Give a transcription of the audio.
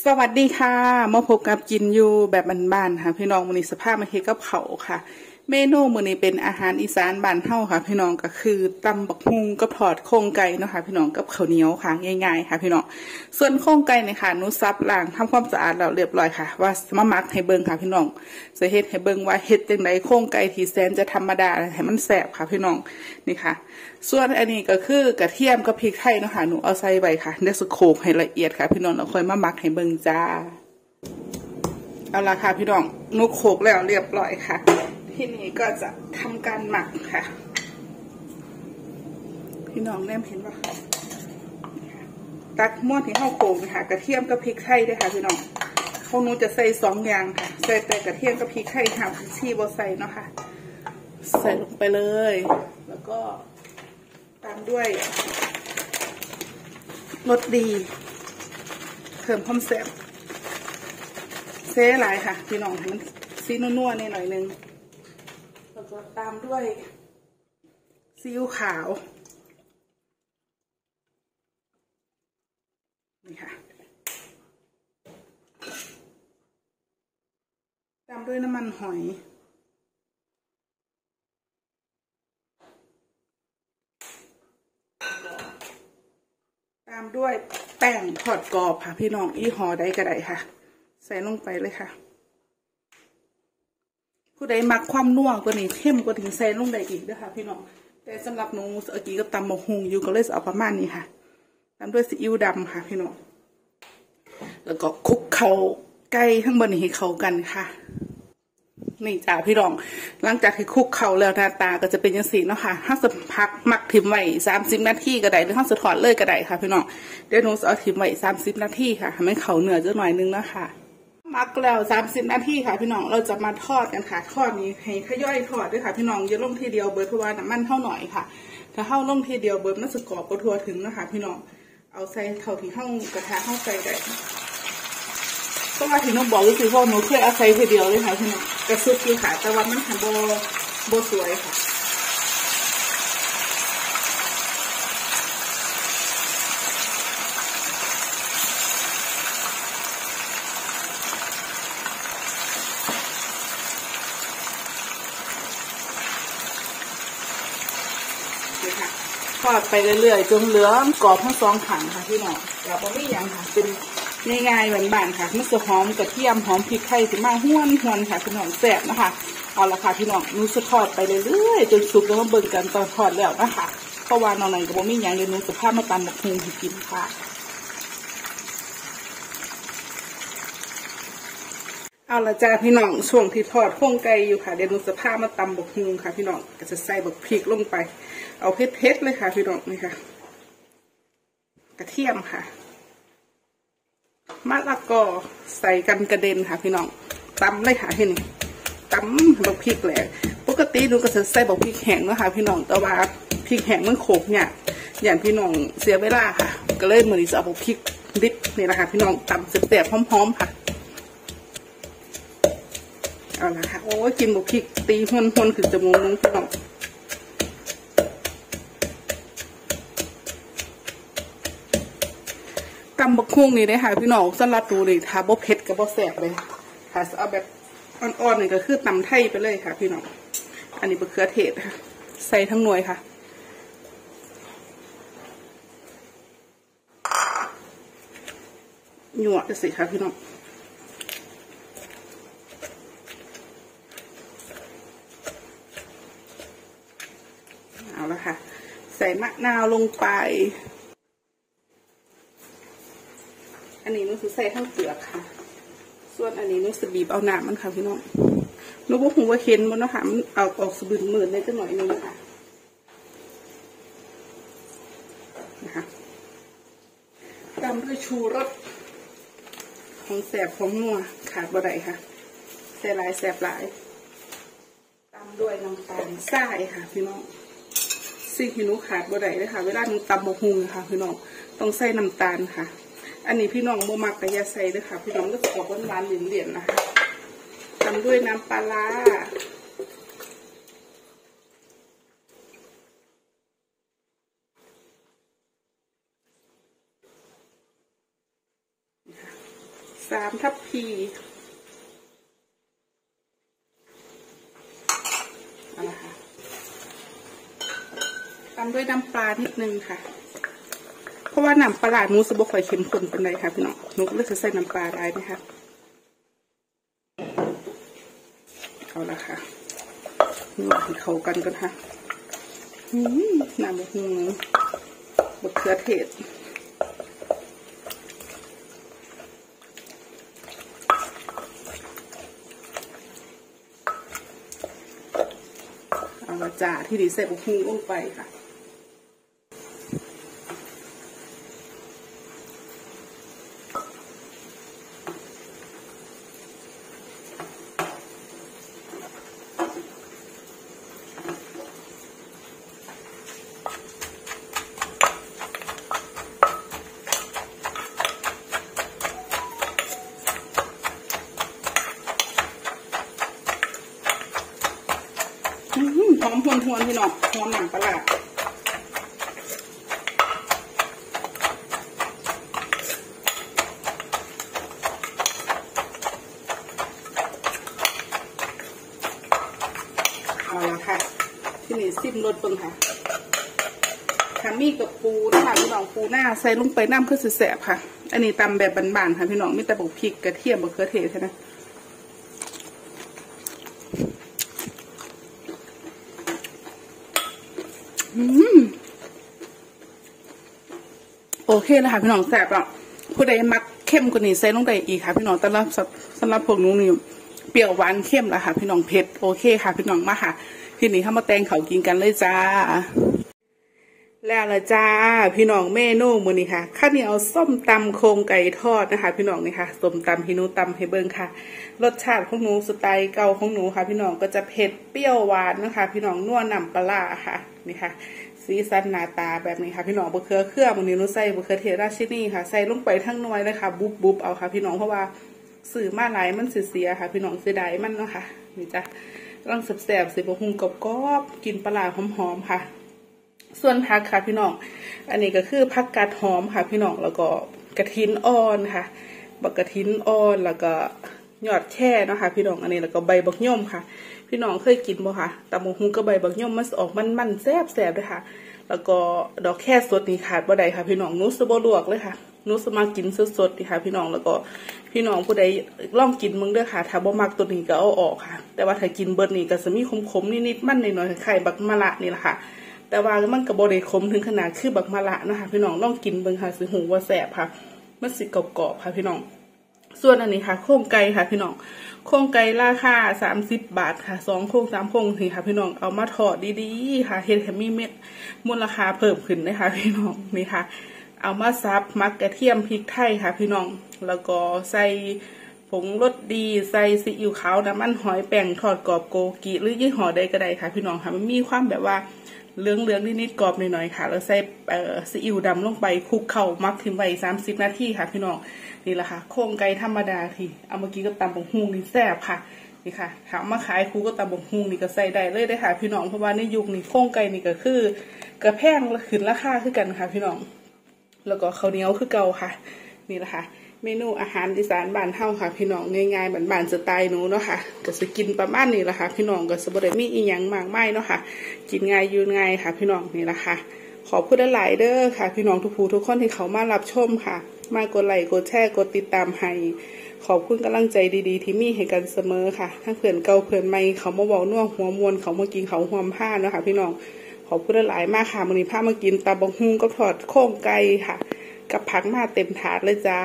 สวัสดีค่ะ มาพบกับกินยูแบบบ้านๆค่ะ พี่น้องวันนี้สภาพมาเฮกับเขาค่ะ เมนูมื้อนี้เป็นอาหารอีสานบ้านเฮาค่ะ พี่น้องก็คือตำบักฮุงกับทอดโครงไก่เนาะค่ะพี่น้องกับข้าวเหนียวค่ะง่ายๆค่ะพี่น้องส่วนโครงไก่เนี่ยค่ะหนูซับล้างทำความสะอาดแล้วเรียบร้อยค่ะ ว่ามามักให้เบิ่งค่ะพี่น้องจะเฮ็ดให้เบิ่งว่าเฮ็ดจังไดโครงไก่ที่แสนจะธรรมดาให้มันแซ่บค่ะพี่น้องนี่ค่ะ ส่วนอันนี้ก็คือกระเทียมกับพริกไทยเนาะค่ะหนูเอาใส่ไว้ค่ะเดี๋ยวสโคกให้ละเอียดค่ะ พี่น้องแล้วค่อยมามักให้เบิ่งจ้าเอาละค่ะพี่น้องนุโขกแล้วเรียบร้อยค่ะ ที่นี่ก็จะทำการหมักค่ะ พี่น้องแนมเห็นปะตักม้วนที่เข้าโขกนะคะกระเทียมกับพริกไทยด้วยค่ะพี่น้องพวกนู้จะใส่สองอย่างค่ะ ใส่แต่กระเทียมกับพริกไทยค่ะชีบใส่เนาะค่ะ ใส่ลงไปเลย แล้วก็ตามด้วยรสดีเพิ่มความแซ่บเซ่หลายค่ะ พี่น้องให้มันซีนัวๆนี่หน่อยนึง ตามด้วยซีอิ๊วขาว นี่ค่ะ ตามด้วยน้ำมันหอย ตามด้วยแป้งทอดกรอบค่ะ พี่น้อง อีหอได้ก็ได้ค่ะ ใส่ลงไปเลยค่ะ ผู้ใดมักความนัวกว่านี้เข้มกว่านี้ใส่ลงได้อีกนะคะพี่น้องแต่สำหรับหนูเมื่อกี้ก็ตำบะฮุงอยู่ก็เลยเอาประมาณนี้ค่ะตามด้วยซีอิ๊วดำค่ะ พี่น้องแล้วก็คลุกเขาไก่ทั้งบนี้ให้เขากันค่ะนี่จ้าพี่น้อง หลังจากที่คุกเข่าแล้วหน้าตาก็จะเป็นยังสีเนาะค่ะถ้าจะพักหมักถิ่มไว้สามสิบนาทีก็ได้หรือถ้าจะถอดเลยก็ได้ค่ะ พี่น้องเดี๋ยวหนูจะเอาถิ่มไว้สามสิบนาทีค่ะทำให้เขาเหนือจะหน่อยนึงนะคะ มักแล้วสามสิบนาทีค่ะ พี่น้องเราจะมาทอดกันค่ะ ทอดนี้ให้ขย่อยทอดด้วยค่ะ พี่น้องอย่าลงทีเดียวเบิร์ดเพราะว่าน้ำมันเท่าหน่อยค่ะ ถ้าเข้าลงทีเดียวเบิร์ดมันจะกรอบกระทัวถึงนะคะพี่น้องเอาใส่เท่าที่เข้ากระทะเข้าใส่ได้ก็มาถึงน้องบอกก็คือว่าหนูเคยอาศัยทีเดียวเลยค่ะพี่น้องกระซุกอยู่ค่ะ แต่ว่ามันหันโบโบสวยค่ะ นี่ค่ะ ทอดไปเรื่อยๆจนเหลืองกรอบทั้งสองขังค่ะพี่น้องแล้วก็ไม่ยังค่ะเป็นง่ายๆเหมือนบ้านค่ะมันจะหอมกระเทียมหอมพริกไทยสิมาห้วนหวนค่ะพี่น้องแซ่บนะคะเอาละค่ะพี่น้องนูจะทอดไปเรื่อยๆจนสุกแล้วมาเบิ่งกันตอนทอดแล้วนะคะเพราะว่าน้องนันก็บ่มีหยังเดี๋ยวหนูจะพามาตำบักฮุงให้กินค่ะ เอาละจ้าพี่น้องช่วงที่ทอดข้งไก่อยู่ค่ะเดี๋ยวหนูจะพามาตำบักฮุงค่ะ พี่น้องก็จะใส่บักพริกลงไป เอาเผ็ดๆเลยค่ะ พี่น้องนี่ค่ะ กระเทียมค่ะมะละกอใส่กันกระเด็นค่ะ พี่น้องตำเลยค่ะที่นี่ตำบักพริกแหละปกติหนูก็จะใส่บักพริกแห้งนะคะพี่น้องแต่ว่าพริกแห้งมันโขกเนี่ยอย่างพี่น้องเสียเวลาค่ะ ก็เลยมือนี้จะเอาบักพริกดิบนี่แหละค่ะ พี่น้องตำเสียบๆหอม ๆ ค่ะ เอาละค่ะโอ้ยกินบุกพริกตีหวนหวนคือจะมูกนึงพี่น้องตำบักคุ้งนี่ได้ค่ะพี่น้องสลัดดูนี่ทาบ่เผ็ดกับบ่แสบเลยค่ะเอาแบบอ่อนๆนี่ก็คือตำไทยไปเลยค่ะ พี่น้องอันนี้บะเขือเทศค่ะ ใส่ทั้งหน่วยค่ะหยวกสิค่ะพี่น้อง เอาละค่ะ ใส่มะนาวลงไป อันนี้นุ้ใส่ทั้งเปลือกค่ะ ส่วนอันนี้นุ้สบีบเอาหน้ำมันค่ะพี่น้องนุ้บอกผมว่าเค็นมันนะคะมันเอาออกสบืนหมื่นได้จะหน่อยนึงค่ะนะคะตามด้วยชูรสของแสบของนัวขาดบ่ได้ค่ะแสบหลายแสบหลาย ตามด้วยน้ำตาลทรายค่ะพี่น้อง สิ่งที่หนูขาดบ่ได้เลยค่ะ เวลาหนูตำบะฮุงค่ะพี่น้องต้องใส่น้ำตาลค่ะ อันนี้พี่น้องโมมักกะยาใส่ด้วยค่ะ พี่น้องก็จะออกหวานๆเหรียญๆนะคะตำด้วยน้ำปลาร้าสามทัพพีเอาละค่ะตาม ด้วยน้ำปลานิดนึงค่ะ เพราะว่าน้ำปลาหนูสบกค่เข้มข้นเป็นไรค่ะพี่น้องหนูก็เลยจะใส่น้ำปลาได้นะคะเอาละค่ะนวดให้เข้ากันกันค่ะอืมน้ำบะฮุงบะเขือเทศเอาละจ่าที่ดีใส่บะฮุงลงไปค่ะ หือหอมหวนหวนพี่น้องหอมหนังปลาเอาละค่ะ ที่นี่ซิมรสเบิ่งค่ะขามีกับปูนะคะพี่น้องปูหน้าใส่ลงไปน้ำคือสแสบค่ะ อันนี้ตำแบบบานๆค่ะพี่น้องมีแต่บกพริกกระเทียมบะเขือเทศใช่ไหม โอเคแล้วค่ะพี่น้องแซ่บแล้วผู้ใดมักเข้มกว่านี้ใส่ลงไปอีกค่ะ พี่น้องสำหรับสำหรับพวกหนูนี่เปรี้ยวหวานเข้มแล้วค่ะ พี่น้องเผ็ดโอเคค่ะ พี่น้องมาค่ะ ทีนี้เข้ามาแตงเขากินกันเลยจ้า แล้วละจ้า พี่น้องเมนูมือนี้ค่ะข้าวเหนียวส้มตำโครงไก่ทอดนะคะ พี่น้องนี่ค่ะส้มตำพี่นูตำให้เบิ่งค่ะ รสชาติของหนูสไตล์เก่าของหนูค่ะ พี่น้องก็จะเผ็ดเปรี้ยวหวานนะคะ พี่น้องนัวน้ำปลาค่ะนี่ค่ะ สีสันหน้าตาแบบนี้ค่ะพี่น้องบะเขือเครื่องวันนี้หนูใส่บะเขือเทศราชินีค่ะใส่ลงไปทั้งน่วยเลยค่ะ บุบบุบเอาค่ะ พี่น้องเพราะว่าสื่อมาหลายมันเสียค่ะ พี่น้องเสียดายมันเนาะค่ะนี่จ้ะร่างแสบๆสิบะฮุงกรอบๆกินปลาร้าหอมๆค่ะ ส่วนผักค่ะพี่น้อง อันนี้ก็คือผักกาดหอมค่ะ พี่น้องแล้วก็กระถินอ่อนค่ะ บักกระถินอ่อนแล้วก็ ยอดแค่เนาะค่ะพี่น้องอันนี้แล้วก็ใบบักย่อมค่ะ พี่น้องเคยกินบ่ค่ะตำบักหุ่งกับใบบักย่อมมันออกมันๆแซ่บแซ่บๆเลยค่ะ แล้วก็ดอกแค่สดนี่ขาดบ่ได้ค่ะ พี่น้องนูสบ่ลวกเลยค่ะนูสมากินสดๆนี่ค่ะ พี่น้องแล้วก็พี่น้องผู้ใดลองกินมึงเด้อค่ะ ถ้าบ่มักตัวนี้ก็เอาออกค่ะ แต่ว่าถ้ากินเบิดนี่ก็จะมีขมๆนิดๆมันหน่อยๆคล้ายๆบักมะระนี่แหละค่ะแต่ว่ามันก็บ่ได้ขมถึงขนาดคือบักมะระนะคะ พี่น้องลองกินเบิ่งค่ะสิหูว่าแซ่บค่ะ มันสิกรอบๆค่ะพี่น้อง ส่วนอันนี้ค่ะ โครงไก่ค่ะพี่น้องโครงไก่ราคาสามสิบบาทค่ะสองโครงสามโครงนี่ค่ะ พี่น้องเอามาทอดดีๆค่ะเฮ็ดให้มีเม็ดมูลราคาเพิ่มขึ้นนะคะพี่น้องนี่ค่ะ เอามาซับมักกระเทียมพริกไทยค่ะ พี่น้องแล้วก็ใส่ผงรสดีใส่ซีอิ๊วขาวน้ำมันหอยแป้งทอดกรอบโกกิหรือยี่ห้อใดก็ได้ค่ะ พี่น้องค่ะมันมีความแบบว่า เหลืองเหลืองนิดๆกรอบหน่อยๆค่ะ แล้วใส่เอ่อซีอิ๊วดำลงไปคลุกเข่ามักทิ้งไว้สามสิบนาทีค่ะ พี่น้องนี่แหละค่ะ โครงไก่ธรรมดาที่เอาเมื่อกี้ก็ตำบงฮุงนี่แซ่บค่ะนี่ค่ะถามมาขายครูก็ตำบงฮุงนี่ก็ใส่ได้เลยได้ค่ะ พี่น้องเพราะว่าในยุคนี้โครงไก่นี่ก็คือกระแพงขึ้นราคาคือกันค่ะ พี่น้อง แล้วก็ข้าวเหนียวคือเก่าค่ะ นี่แหละค่ะ เมนูอาหารอีสานบ้านเฮาค่ะ พี่น้องง่ายๆบ้านๆสไตล์หนูเนาะค่ะก็สกินประมาณนี้แหละค่ะ พี่น้องก็สบ่ได้มีอีหยังมากมายเนาะค่ะ กินง่ายยู่ง่ายค่ะ พี่น้องนี่แหละค่ะ ขอบคุณหลายๆเด้อค่ะ พี่น้องทุกผู้ทุกคนที่เขามารับชมค่ะ มากดไลค์กดแชร์กดติดตามให้ขอบคุณกำลังใจดีๆ ที่มีให้กันเสมอค่ะทั้งเพื่อนเก่าเพื่อนใหม่เขามาเว้าน่วหัวมวลเขามากินเขาหวมผ้าเนาะค่ะ พี่น้องขอบคุณหลายมากค่ะมื้อนี้พามากินตาบังฮุงกับทอดโค้งไก่ค่ะ กับผักมาเต็มถาดเลยจ้า